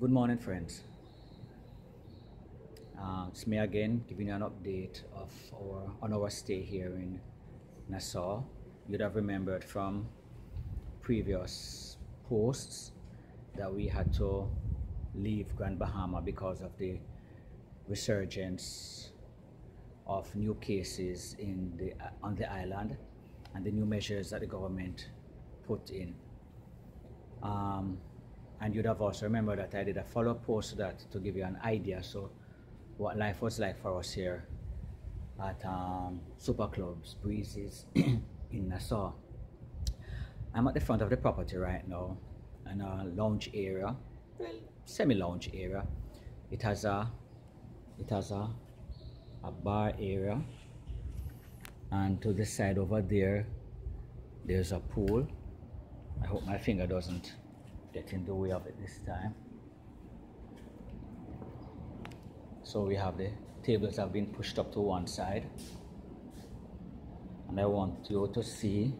Good morning, friends. Uh, it's me again, giving you an update of our on our stay here in Nassau. You'd have remembered from previous posts that we had to leave Grand Bahama because of the resurgence of new cases in the on the island and the new measures that the government put in. Um, and you'd have also remembered that I did a follow-up post to that to give you an idea so what life was like for us here at um, Super Clubs Breezes in Nassau. I'm at the front of the property right now in a lounge area, well, semi-lounge area. It has a it has a a bar area and to the side over there there's a pool. I hope my finger doesn't get in the way of it this time. So we have the tables have been pushed up to one side. And I want you to see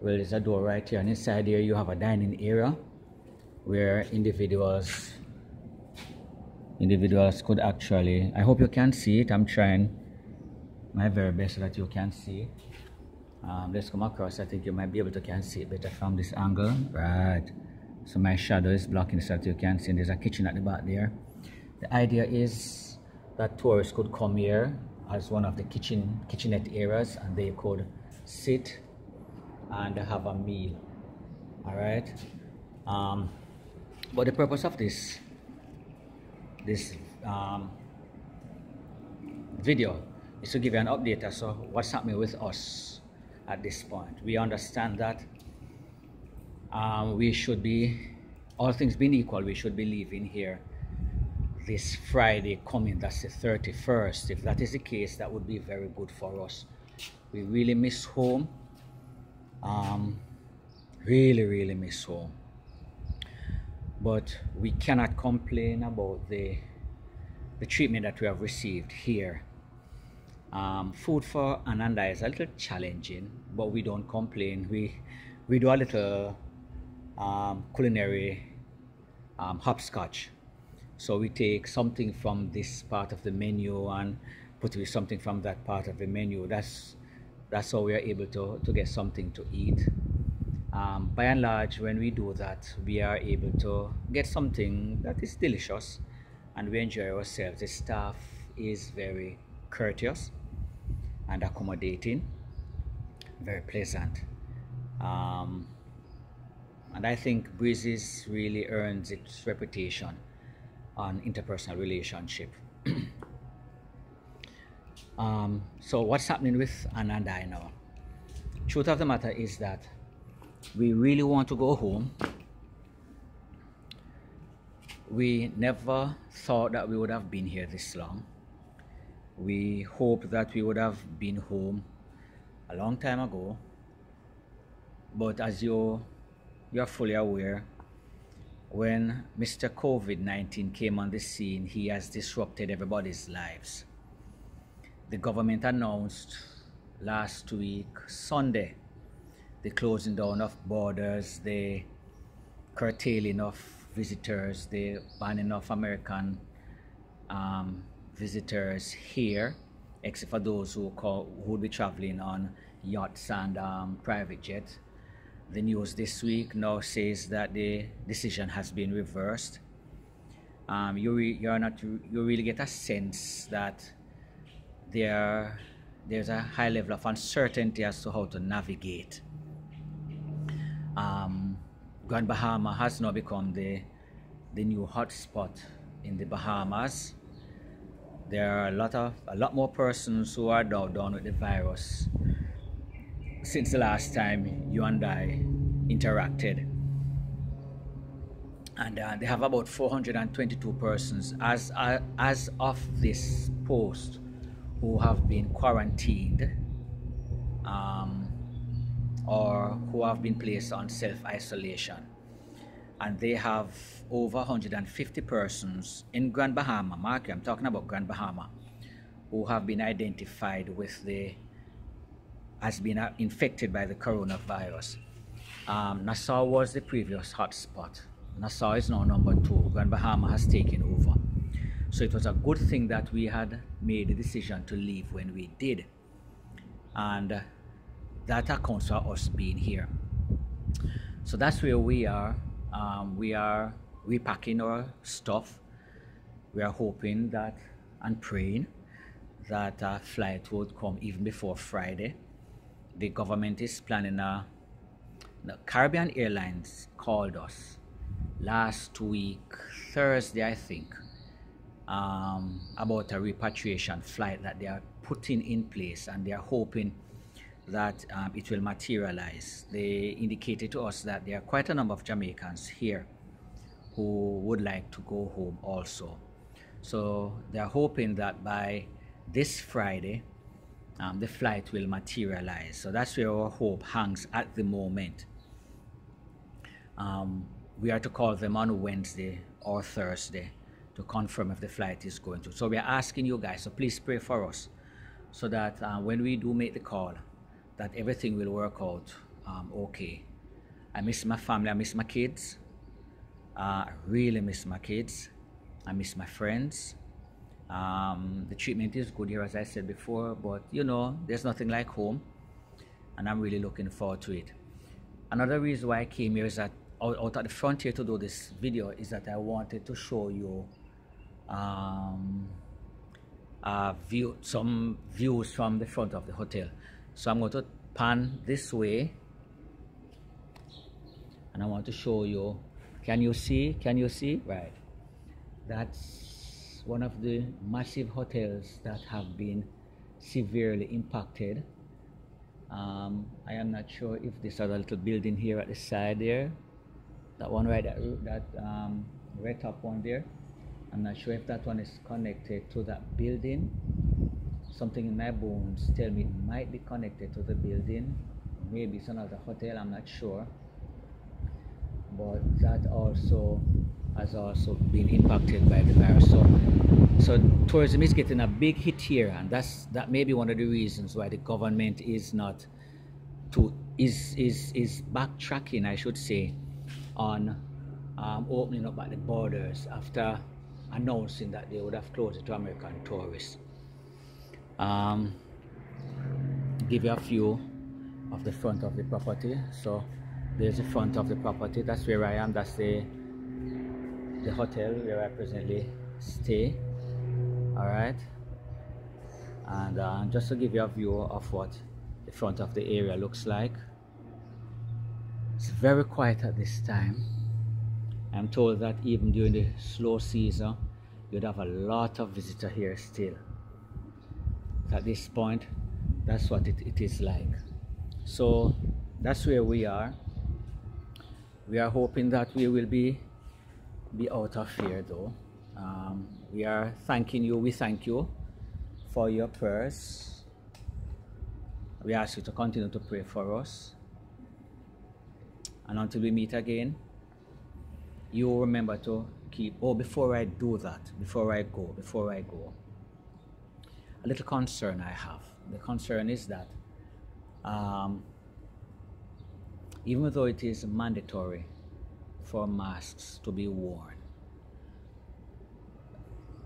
well there's a door right here. And inside here you have a dining area where individuals individuals could actually I hope you can see it. I'm trying my very best so that you can see. Um, let's come across. I think you might be able to can see it better from this angle. Right so my shadow is blocking so that you can see there's a kitchen at the back there. The idea is that tourists could come here as one of the kitchen kitchenette areas and they could sit and have a meal all right? Um, but the purpose of this this um, video is to give you an update as to what's happening with us at this point. We understand that um, we should be all things being equal we should be leaving here this Friday coming that's the 31st if that is the case that would be very good for us. We really miss home. Um, really really miss home. But we cannot complain about the the treatment that we have received here. Um, food for Ananda is a little challenging but we don't complain. We we do a little um, culinary um, hopscotch. So we take something from this part of the menu and put with something from that part of the menu. That's that's how we are able to, to get something to eat. Um, by and large when we do that we are able to get something that is delicious and we enjoy ourselves. The staff is very courteous and accommodating very pleasant. Um, and I think Breezes really earns its reputation on interpersonal relationship um, so what's happening with Anna and I now truth of the matter is that we really want to go home. We never thought that we would have been here this long. We hoped that we would have been home a long time ago. But as you you're fully aware, when Mr. COVID 19 came on the scene, he has disrupted everybody's lives. The government announced last week, Sunday, the closing down of borders, the curtailing of visitors, the banning of American um, visitors here, except for those who, call, who would be traveling on yachts and um, private jets. The news this week now says that the decision has been reversed. Um, you, re, you're not, you really get a sense that there, there's a high level of uncertainty as to how to navigate um, Grand Bahama has now become the, the new hotspot in the Bahamas. There are a lot of a lot more persons who are now down with the virus since the last time you and I interacted. And uh, they have about 422 persons as uh, as of this post who have been quarantined. Um, or who have been placed on self-isolation. And they have over 150 persons in Grand Bahama, mark I'm talking about Grand Bahama, who have been identified with the, has been infected by the coronavirus. Um, Nassau was the previous hotspot Nassau is now number two. Grand Bahama has taken over. So it was a good thing that we had made the decision to leave when we did. And that accounts for us being here. So that's where we are. Um, we are repacking our stuff. We are hoping that and praying that a flight would come even before Friday. The government is planning a the Caribbean Airlines called us last week, Thursday, I think, um, about a repatriation flight that they are putting in place and they are hoping that um, it will materialize. They indicated to us that there are quite a number of Jamaicans here who would like to go home also. So they're hoping that by this Friday, um, the flight will materialize. So that's where our hope hangs at the moment. Um, we are to call them on Wednesday or Thursday to confirm if the flight is going to. So we are asking you guys, so please pray for us so that uh, when we do make the call, that everything will work out um, okay. I miss my family, I miss my kids. Uh, I really miss my kids. I miss my friends. Um, the treatment is good here, as I said before, but you know, there's nothing like home, and I'm really looking forward to it. Another reason why I came here is that out, out at the frontier to do this video is that I wanted to show you um, view, some views from the front of the hotel. So I'm going to pan this way and I want to show you can you see can you see right that's one of the massive hotels that have been severely impacted. Um, I am not sure if this other little building here at the side there. That one right that, that um, right top one there. I'm not sure if that one is connected to that building. Something in my bones tell me it might be connected to the building. Maybe it's another hotel i'm not sure. But that also has also been impacted by the virus. So so tourism is getting a big hit here and that's that may be one of the reasons why the government is not to is is is backtracking i should say on um, opening up at the borders after announcing that they would have closed it to american tourists. Um, give you a view of the front of the property. So there's the front of the property. That's where I am. That's the the hotel where I presently stay. All right and uh, just to give you a view of what the front of the area looks like. It's very quiet at this time. I'm told that even during the slow season you'd have a lot of visitor here still. At this point that's what it, it is like. So that's where we are. We are hoping that we will be be out of here though. Um, we are thanking you. We thank you for your prayers. We ask you to continue to pray for us. And until we meet again you remember to keep oh before i do that before i go before i go a little concern I have. The concern is that um, even though it is mandatory for masks to be worn,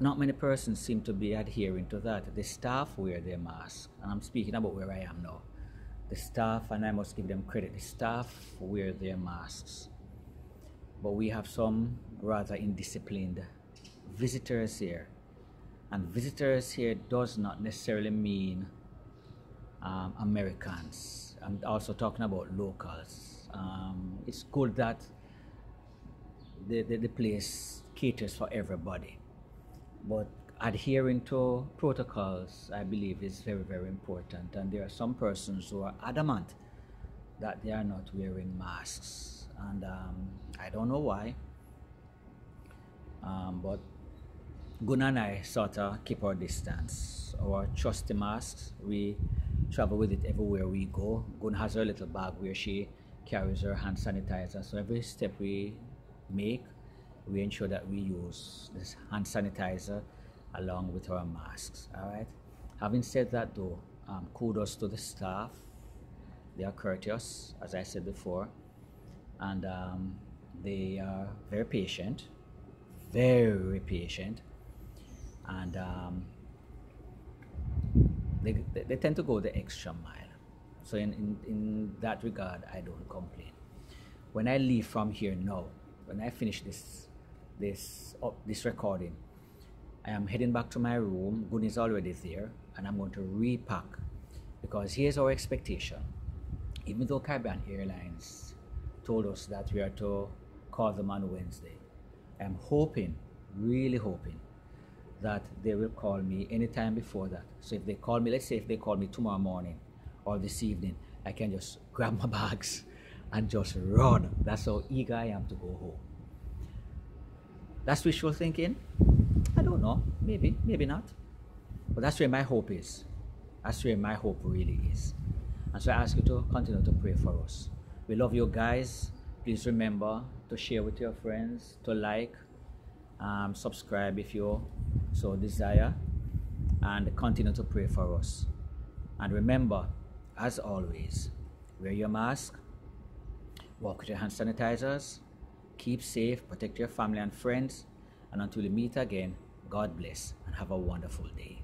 not many persons seem to be adhering to that. The staff wear their masks, and I'm speaking about where I am now. The staff, and I must give them credit, the staff wear their masks. But we have some rather indisciplined visitors here and visitors here does not necessarily mean um, Americans. I'm also talking about locals. Um, it's good that the, the, the place caters for everybody. But adhering to protocols, I believe, is very, very important. And there are some persons who are adamant that they are not wearing masks. And um, I don't know why. Um, but Gun and I sort of keep our distance. Our trusty masks, we travel with it everywhere we go. Gun has her little bag where she carries her hand sanitizer. So every step we make, we ensure that we use this hand sanitizer along with our masks. All right. Having said that, though, um, kudos to the staff. They are courteous, as I said before, and um, They are very patient, very patient, and um, they, they, they, tend to go the extra mile. So in, in, in that regard, I don't complain. When I leave from here now, when I finish this this this recording, I am heading back to my room. Good is already there, and I'm going to repack because here's our expectation. Even though Caribbean Airlines told us that we are to call them on Wednesday, I'm hoping, really hoping, that they will call me anytime before that. So if they call me, let's say if they call me tomorrow morning or this evening, I can just grab my bags and just run. That's how eager I am to go home. That's wishful thinking. I don't know. Maybe, maybe not. But that's where my hope is. That's where my hope really is. And so I ask you to continue to pray for us. We love you guys. Please remember to share with your friends, to like, um, subscribe if you so desire, and continue to pray for us. And remember, as always, wear your mask, walk with your hand sanitizers, keep safe, protect your family and friends, and until we meet again, God bless and have a wonderful day.